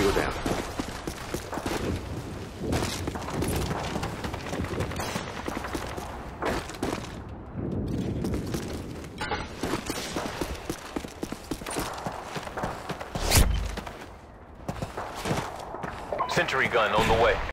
I go down. Sentry gun on the way.